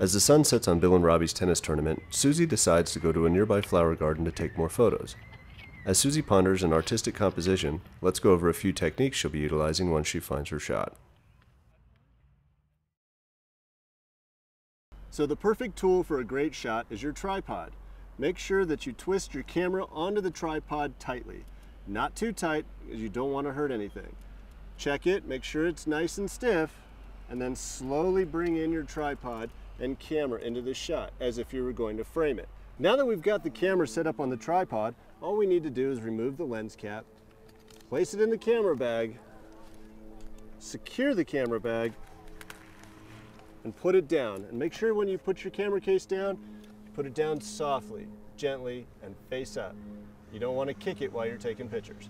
As the sun sets on Bill and Robbie's tennis tournament, Susie decides to go to a nearby flower garden to take more photos. As Susie ponders an artistic composition, let's go over a few techniques she'll be utilizing once she finds her shot. So the perfect tool for a great shot is your tripod. Make sure that you twist your camera onto the tripod tightly. Not too tight, because you don't want to hurt anything. Check it, make sure it's nice and stiff, and then slowly bring in your tripod and camera into the shot as if you were going to frame it. Now that we've got the camera set up on the tripod, all we need to do is remove the lens cap, place it in the camera bag, secure the camera bag, and put it down. And make sure when you put your camera case down, put it down softly, gently, and face up. You don't want to kick it while you're taking pictures.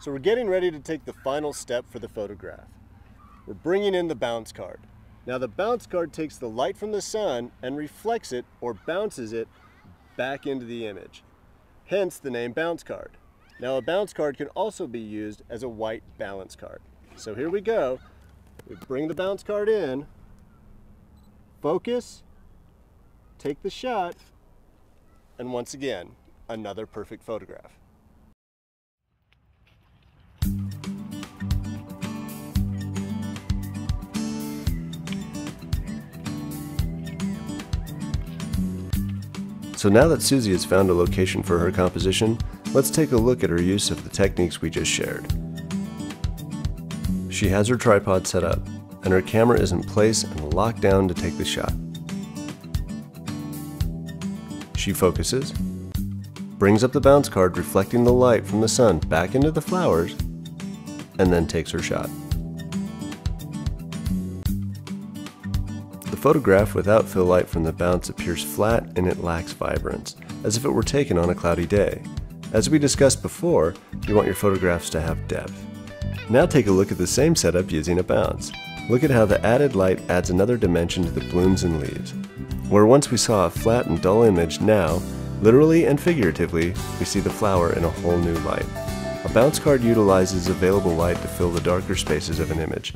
So we're getting ready to take the final step for the photograph. We're bringing in the bounce card. Now the bounce card takes the light from the sun and reflects it or bounces it back into the image. Hence the name bounce card. Now a bounce card can also be used as a white balance card. So here we go. We bring the bounce card in, focus, take the shot, and once again, another perfect photograph. So now that Susie has found a location for her composition, let's take a look at her use of the techniques we just shared. She has her tripod set up, and her camera is in place and locked down to take the shot. She focuses, brings up the bounce card reflecting the light from the sun back into the flowers, and then takes her shot. Photograph without fill light from the bounce appears flat and it lacks vibrance, as if it were taken on a cloudy day. As we discussed before, you want your photographs to have depth. Now take a look at the same setup using a bounce. Look at how the added light adds another dimension to the blooms and leaves. Where once we saw a flat and dull image, now, literally and figuratively, we see the flower in a whole new light. A bounce card utilizes available light to fill the darker spaces of an image.